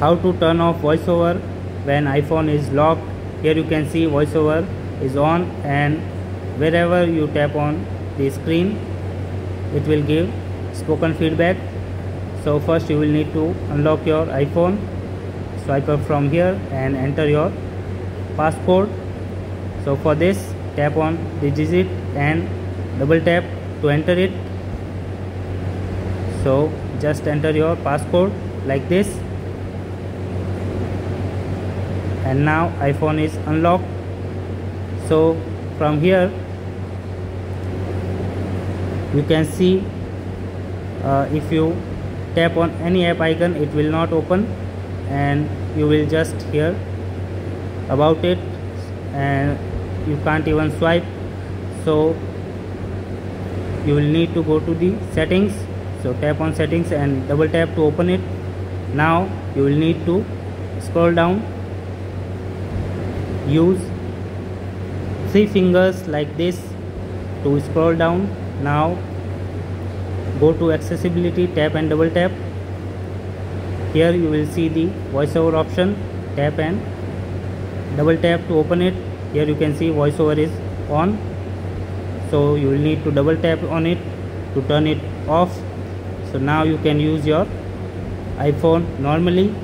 how to turn off voiceover when iphone is locked. Here you can see voiceover is on and wherever you tap on the screen it will give spoken feedback. So first you will need to unlock your iphone swipe up from here and enter your passcode. So for this tap on the digit and double tap to enter it. So just enter your passcode like this and now iphone is unlocked. So from here you can see uh, if you tap on any app icon it will not open. And you will just hear about it. And you can't even swipe. So you will need to go to the settings. So tap on settings and double tap to open it. Now you will need to scroll down use three fingers like this to scroll down. Now go to accessibility tap and double tap. Here you will see the voiceover option tap and double tap to open it. Here you can see voiceover is on. So you will need to double tap on it to turn it off. So now you can use your iphone normally